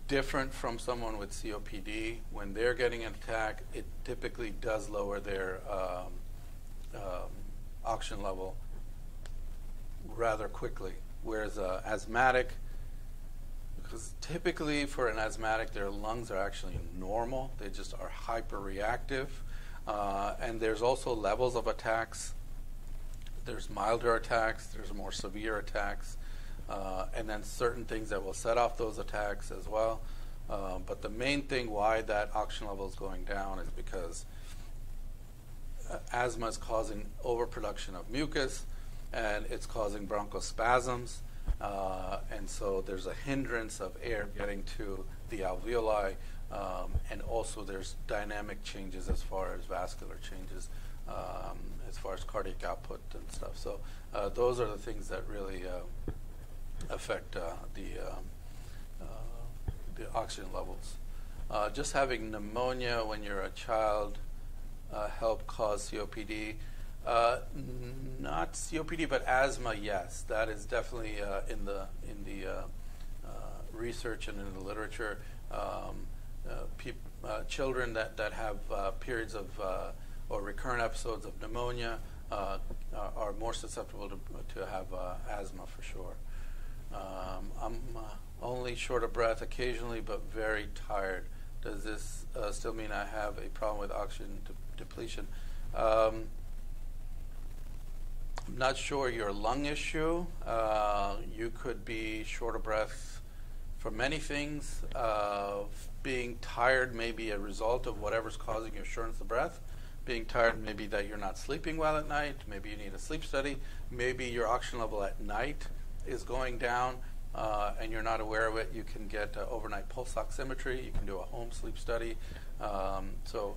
Different from someone with COPD, when they're getting an attack, it typically does lower their um, um, oxygen level rather quickly. Whereas uh, asthmatic, because typically for an asthmatic, their lungs are actually normal. They just are hyperreactive. Uh, and there's also levels of attacks. There's milder attacks, there's more severe attacks, uh, and then certain things that will set off those attacks as well. Uh, but the main thing why that oxygen level is going down is because uh, asthma is causing overproduction of mucus and it's causing bronchospasms. Uh, and so there's a hindrance of air getting to the alveoli, um, and also there's dynamic changes as far as vascular changes, um, as far as cardiac output and stuff. So uh, those are the things that really uh, affect uh, the um, uh, the oxygen levels. Just having pneumonia when you're a child help cause COPD. Uh, not COPD, but asthma. Yes, that is definitely uh, in the in the uh, uh research and in the literature. Um, uh, children that that have periods of or recurrent episodes of pneumonia are more susceptible to to have asthma for sure. Um, I'm only short of breath occasionally, but very tired. Does this still mean I have a problem with oxygen de- depletion? Um, I'm not sure your lung issue. Uh, you could be short of breath for many things. Uh, being tired may be a result of whatever's causing your shortness of breath. Being tired may be that you're not sleeping well at night. Maybe you need a sleep study. Maybe your oxygen level at night is going down uh, and you're not aware of it. You can get uh, overnight pulse oximetry. You can do a home sleep study. Um, so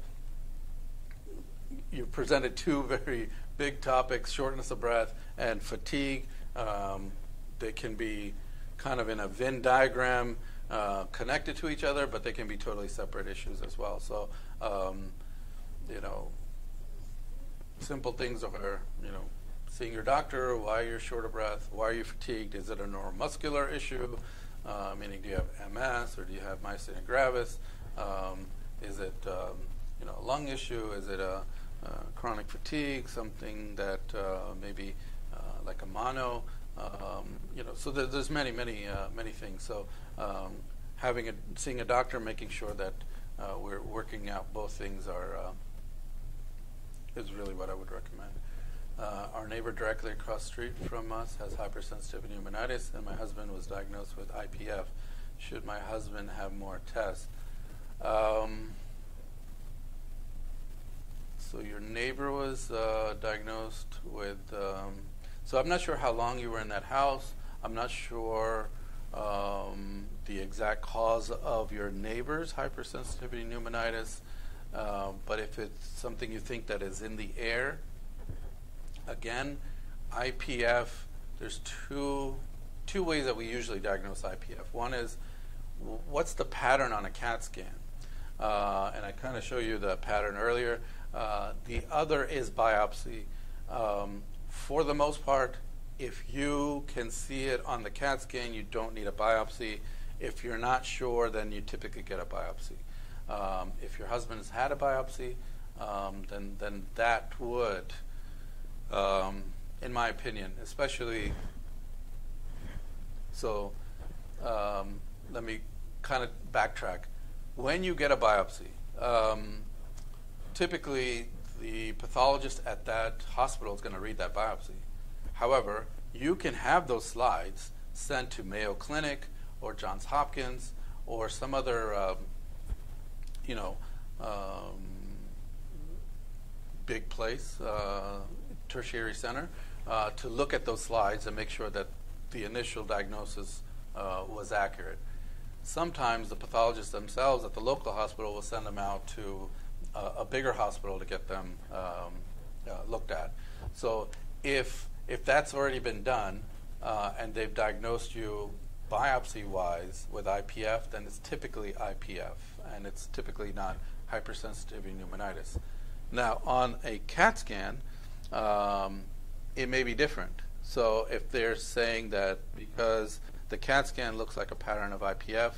you've presented two (laughs) very big topics shortness of breath and fatigue. Um, they can be kind of in a Venn diagram uh, connected to each other, but they can be totally separate issues as well. So, um, you know, simple things are, you know, seeing your doctor, why are you're short of breath, why are you fatigued, is it a neuromuscular issue, uh, meaning do you have MS or do you have myasthenia gravis, um, is it, um, you know, a lung issue, is it a chronic fatigue, something that uh, maybe uh, like a mono, um, you know, so there, there's many, many, many things. So um, having a, seeing a doctor, making sure that we're working out both things are is really what I would recommend. Uh, our neighbor directly across the street from us has hypersensitivity pneumonitis, and my husband was diagnosed with IPF. Should my husband have more tests? Um, so your neighbor was uh, diagnosed with. Um, so I'm not sure how long you were in that house. I'm not sure um, the exact cause of your neighbor's hypersensitivity pneumonitis. Uh, but if it's something you think that is in the air, again, IPF, there's two, two ways that we usually diagnose IPF. One is what's the pattern on a CAT scan? Uh, and I kind of show you the pattern earlier. Uh, the other is biopsy. Um, for the most part, if you can see it on the CAT scan, you don't need a biopsy. If you're not sure, then you typically get a biopsy. Um, if your husband has had a biopsy, um, then then that would, um, in my opinion, especially. So, um, let me kind of backtrack. When you get a biopsy, um, typically the pathologist at that hospital is going to read that biopsy. However, you can have those slides sent to Mayo Clinic or Johns Hopkins or some other, um, you know, um, big place, uh, tertiary center, uh, to look at those slides and make sure that the initial diagnosis uh, was accurate. Sometimes the pathologists themselves at the local hospital will send them out to a bigger hospital to get them um, uh, looked at. So if if that's already been done uh, and they've diagnosed you biopsy-wise with IPF, then it's typically IPF, and it's typically not hypersensitivity pneumonitis. Now, on a CAT scan, um, it may be different. So if they're saying that because the CAT scan looks like a pattern of IPF,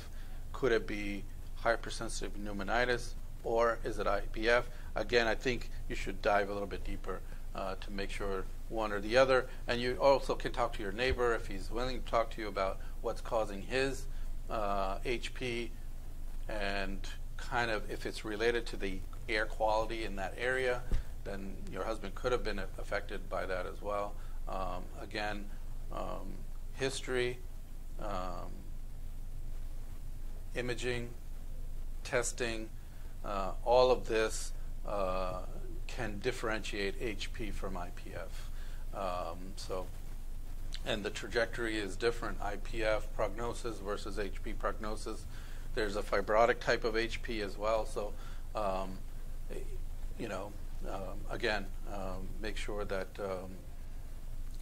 could it be hypersensitive pneumonitis? Or is it IPF? Again, I think you should dive a little bit deeper uh, to make sure one or the other. And you also can talk to your neighbor if he's willing to talk to you about what's causing his uh, HP and kind of if it's related to the air quality in that area, then your husband could have been affected by that as well. Um, again, um, history, um, imaging, testing, uh, all of this uh, can differentiate HP from IPF. Um, so, and the trajectory is different. IPF prognosis versus HP prognosis. There's a fibrotic type of HP as well. So, um, you know, um, again, um, make sure that um,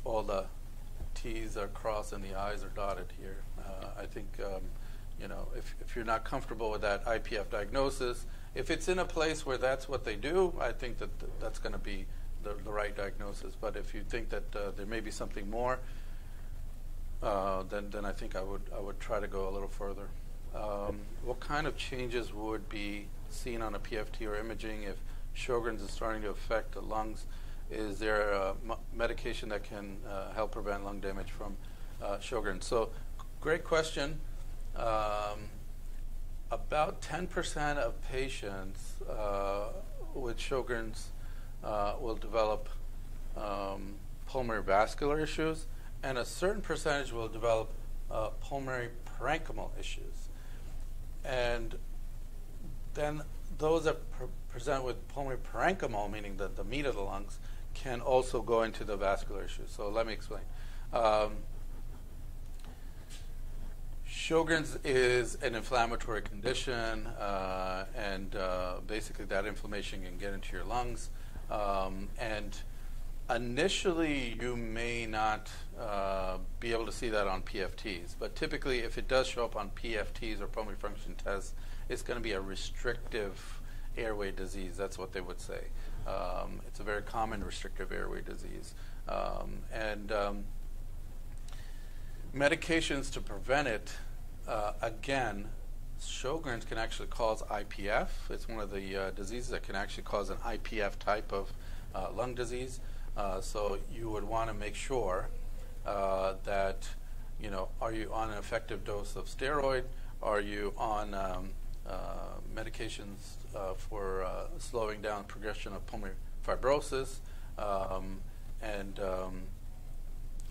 all the T's are crossed and the I's are dotted here. Uh, I think, um, you know, if, if you're not comfortable with that IPF diagnosis, if it's in a place where that's what they do, I think that th- that's going to be the, the, right diagnosis. But if you think that uh, there may be something more, uh, then then I think I would I would try to go a little further. Um, what kind of changes would be seen on a PFT or imaging if Sjogren's is starting to affect the lungs? Is there a m- medication that can uh, help prevent lung damage from uh, Sjogren's? So, great question. Um, about 10% of patients uh, with Sjogren's uh, will develop um, pulmonary vascular issues, and a certain percentage will develop uh, pulmonary parenchymal issues. And then those that present with pulmonary parenchymal, meaning the, the meat of the lungs, can also go into the vascular issues. So let me explain. Um, Sjogren's is an inflammatory condition, uh, and uh, basically that inflammation can get into your lungs. Um, and initially, you may not uh, be able to see that on PFTs, but typically, if it does show up on PFTs or pulmonary function tests, it's going to be a restrictive airway disease. That's what they would say. Um, it's a very common restrictive airway disease. Um, and um, medications to prevent it uh, again, Sjogren's can actually cause IPF. It's one of the uh, diseases that can actually cause an IPF type of uh, lung disease. Uh, so you would want to make sure uh, that, you know, are you on an effective dose of steroid? Are you on um, uh, medications for slowing down progression of pulmonary fibrosis? Um, and um,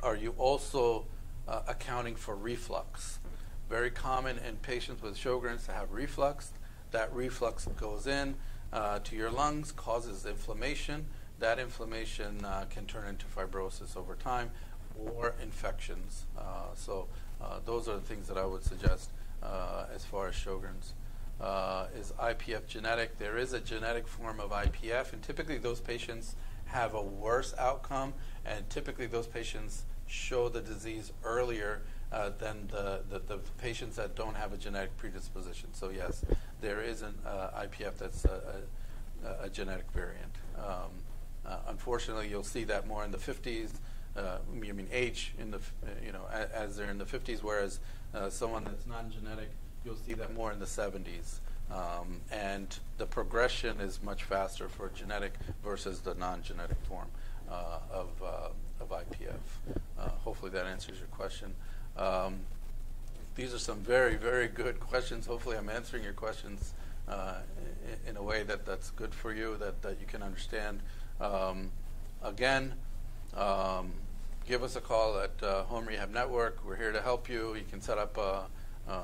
are you also accounting for reflux? Very common in patients with Sjogren's to have reflux. That reflux goes in uh, to your lungs, causes inflammation. That inflammation uh, can turn into fibrosis over time or infections. Uh, so uh, those are the things that I would suggest uh, as far as Sjogren's. is IPF genetic. There is a genetic form of IPF, and typically those patients have a worse outcome, and typically those patients show the disease earlier uh, than the, the, the, patients that don't have a genetic predisposition. So yes, there is an uh, IPF that's a, a, a genetic variant. Um, uh, unfortunately, you'll see that more in the 50s. Uh, I mean, age in the you know as, they're in the 50s, whereas uh, someone that's non-genetic, you'll see that more in the 70s. Um, and the progression is much faster for genetic versus the non-genetic form uh, of, uh, of IPF. Uh, hopefully that answers your question. Um, these are some very, very good questions. Hopefully I'm answering your questions uh, in, in, a way that, that's good for you, that, that you can understand. Um, again, um, give us a call at uh, Home Rehab Network. We're here to help you. You can set up a,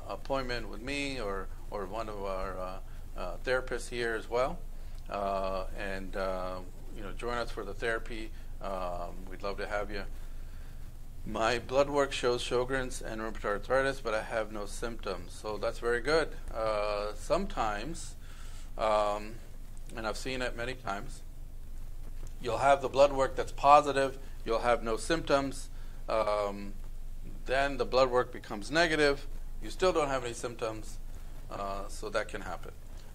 appointment with me or, or one of our uh, uh, therapists here as well. Uh, and you know, join us for the therapy. Um, we'd love to have you. My blood work shows Sjogren's and rheumatoid arthritis, but I have no symptoms. So that's very good. Uh, sometimes, um, and I've seen it many times, you'll have the blood work that's positive, you'll have no symptoms. Um, then the blood work becomes negative, you still don't have any symptoms, uh, so that can happen.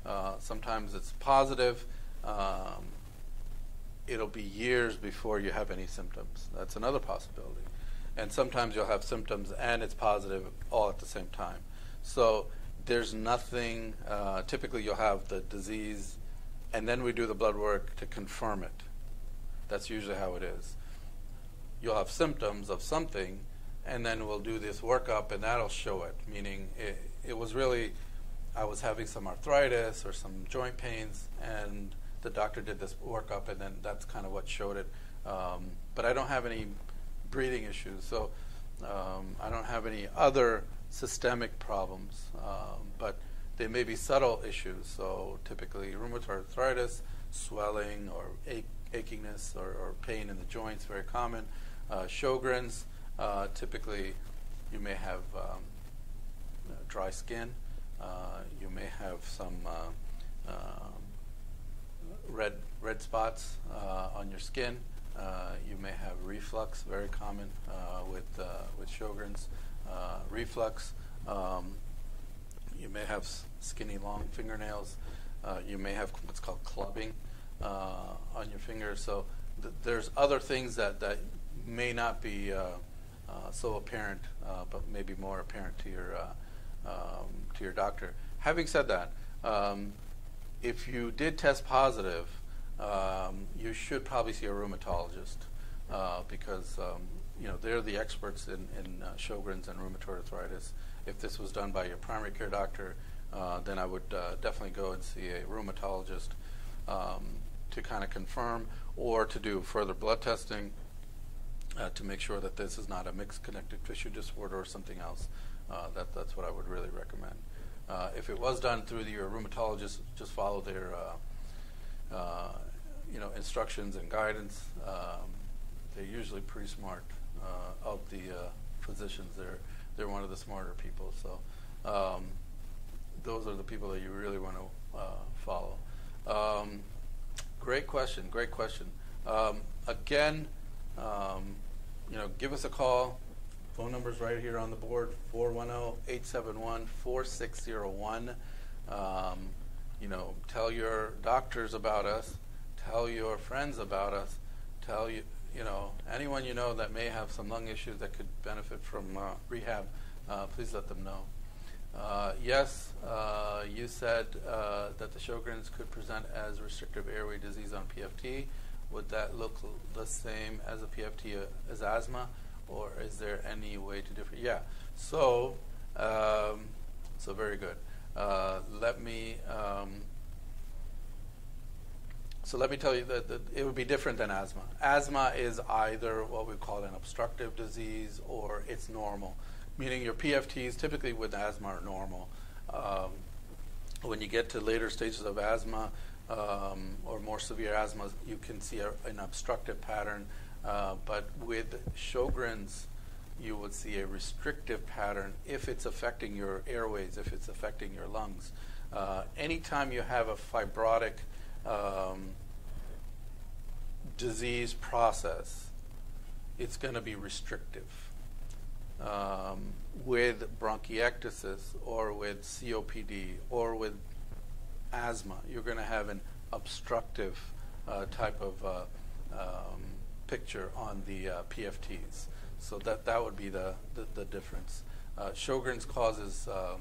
Uh, sometimes it's positive. Um, it'll be years before you have any symptoms. That's another possibility. And sometimes you'll have symptoms and it's positive all at the same time. So there's nothing, uh, typically you'll have the disease and then we do the blood work to confirm it. That's usually how it is. You'll have symptoms of something and then we'll do this workup and that'll show it, meaning it, it was really, I was having some arthritis or some joint pains and the doctor did this workup and then that's kind of what showed it. Um, but I don't have any breathing issues, so um, I don't have any other systemic problems, um, but they may be subtle issues. So typically rheumatoid arthritis, swelling or ach- achiness or, or, pain in the joints, very common. Uh, Sjogren's, uh, typically you may have um, dry skin. Uh, you may have some uh, um, red red spots uh, on your skin. Uh, you may have reflux, very common uh, with with Sjogren's reflux. Um, you may have skinny, long fingernails. you may have what's called clubbing on your fingers. So th- there's other things that, that may not be uh, so apparent, uh, but maybe more apparent to your uh, um, to your doctor. Having said that, um, if you did test positive, um, you should probably see a rheumatologist uh, because um, you know they're the experts in, in uh, Sjogren's and rheumatoid arthritis. If this was done by your primary care doctor, uh, then I would uh, definitely go and see a rheumatologist um, to kind of confirm or to do further blood testing uh, to make sure that this is not a mixed connective tissue disorder or something else. Uh, that, that's what I would really recommend. If it was done through your rheumatologist, just follow their uh, you know instructions and guidance. Um, they're usually pretty smart uh, of the uh, physicians. They're they're one of the smarter people. So um, those are the people that you really want to uh, follow. Um, great question. Great question. Um, again, um, you know, give us a call. Phone number's right here on the board, 410-871-4601. Um, you know, tell your doctors about us, tell your friends about us, tell you, you know, anyone you know that may have some lung issues that could benefit from uh, rehab, uh, please let them know. Uh, yes, uh, you said uh, that the Sjogren's could present as restrictive airway disease on PFT. Would that look the same as a PFT uh, as asthma? or is there any way to differ? Yeah. So, um, so very good. Let me. Um, so let me tell you that, that, it would be different than asthma. Asthma is either what we call an obstructive disease or it's normal, meaning your PFTs typically with asthma are normal. Um, when you get to later stages of asthma um, or more severe asthma, you can see a, an obstructive pattern uh, but with Sjogren's, you would see a restrictive pattern if it's affecting your airways, if it's affecting your lungs. Uh, anytime you have a fibrotic um, disease process, it's going to be restrictive. Um, with bronchiectasis or with COPD or with asthma, you're going to have an obstructive uh, type of uh, um, picture on the uh, PFTs. So that, that would be the, the, the difference. Uh, Sjogren's causes um,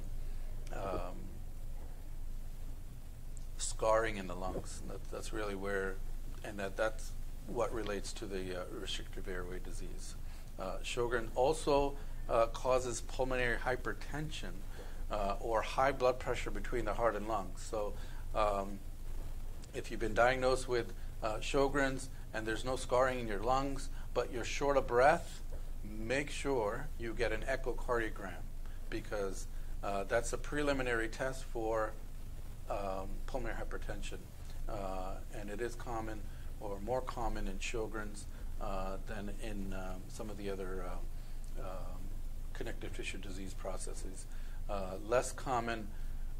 um, scarring in the lungs. That, that's really where, and that, that's what relates to the uh, restrictive airway disease. Uh, Sjogren also uh, causes pulmonary hypertension uh, or high blood pressure between the heart and lungs. So, um, if you've been diagnosed with uh, Sjogren's and there's no scarring in your lungs, but you're short of breath, make sure you get an echocardiogram because uh, that's a preliminary test for um, pulmonary hypertension. Uh, and it is common or more common in Sjogren's uh, than in um, some of the other uh, um, connective tissue disease processes. Uh, less common,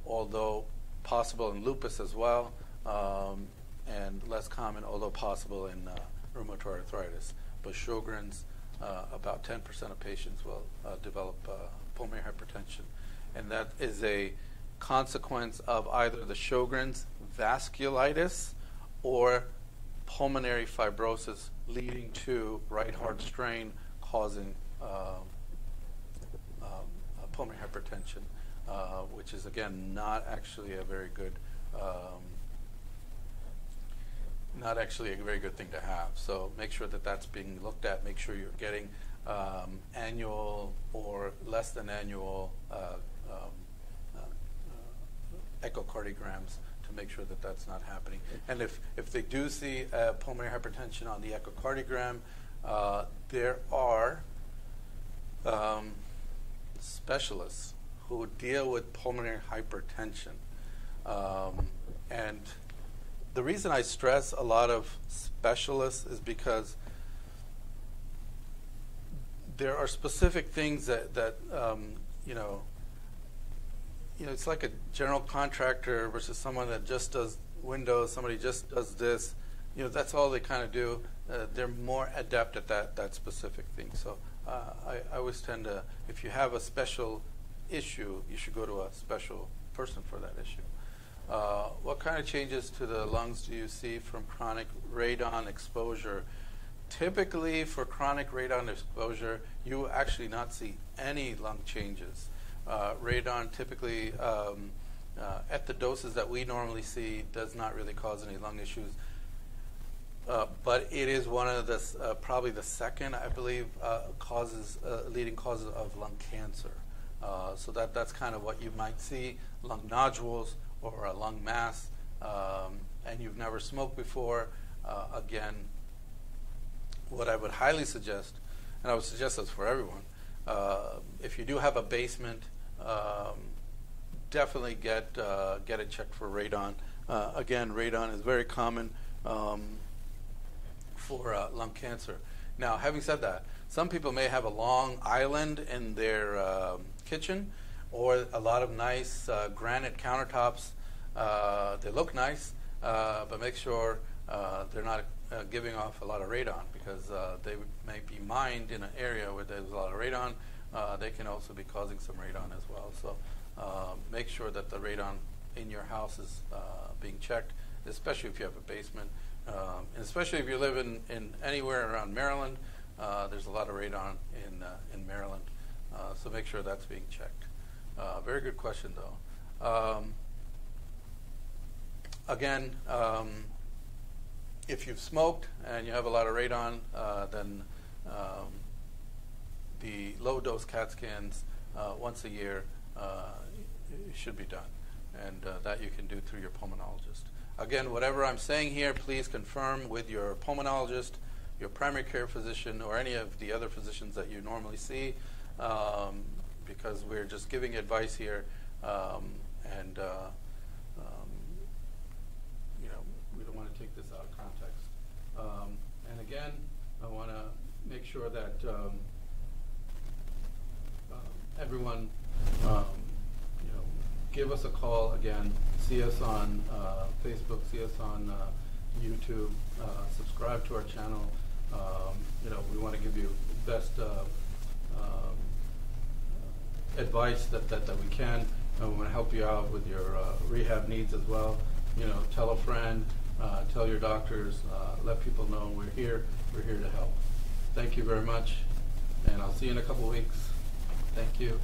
although possible in lupus as well, um, and less common, although possible in uh, rheumatoid arthritis. But Sjogren's, uh, about 10% of patients will develop pulmonary hypertension. And that is a consequence of either the Sjogren's vasculitis or pulmonary fibrosis leading to right heart strain causing um, um, pulmonary hypertension, uh, which is again not actually a very good um, not actually a very good thing to have. So make sure that that's being looked at. Make sure you're getting um, annual or less than annual uh, uh, uh, echocardiograms to make sure that that's not happening. And if, if they do see pulmonary hypertension on the echocardiogram, uh, there are um, specialists who deal with pulmonary hypertension. Um, and the reason I stress a lot of specialists is because there are specific things that that um, you know. You know, it's like a general contractor versus someone that just does windows. Somebody just does this. You know, that's all they kind of do. Uh, they're more adept at that that specific thing. So uh, I, I always tend to, if you have a special issue, you should go to a special person for that issue. Uh, what kind of changes to the lungs do you see from chronic radon exposure? Typically, for chronic radon exposure, you actually not see any lung changes. Uh, radon typically, um, uh, at the doses that we normally see, does not really cause any lung issues. Uh, but it is one of the uh, probably the second, I believe, uh, causes leading causes of lung cancer. so that that's kind of what you might see: lung nodules, or a lung mass, um, and you've never smoked before, uh, again, what I would highly suggest, and I would suggest this for everyone, uh, if you do have a basement, um, definitely get uh, get it checked for radon. Uh, again, radon is very common um, for uh, lung cancer. Now, having said that, some people may have a long island in their um, kitchen or a lot of nice uh, granite countertops. Uh, they look nice, uh, but make sure they're not giving off a lot of radon because they may be mined in an area where there's a lot of radon. They can also be causing some radon as well. So make sure that the radon in your house is being checked, especially if you have a basement. Um, and especially if you live in, in anywhere around Maryland, uh, there's a lot of radon in uh, in Maryland, uh, so make sure that's being checked. Uh, very good question, though. Um, again, um, if you've smoked and you have a lot of radon, uh, then um, the low dose CAT scans uh, once a year uh, should be done, and uh, that you can do through your pulmonologist. Again, whatever I'm saying here, please confirm with your pulmonologist, your primary care physician, or any of the other physicians that you normally see. Um, because we're just giving advice here, um, and uh, um, you know we don't want to take this out of context. Um, and again, I want to make sure that um, um, everyone you know give us a call again. See us on uh, Facebook, see us on uh, YouTube, uh, subscribe to our channel. Um, you know, we want to give you the best uh, um, advice that, that, that we can, and we want to help you out with your uh, rehab needs as well. You know, tell a friend, uh, tell your doctors, let people know we're here. We're here to help. Thank you very much, and I'll see you in a couple weeks. Thank you.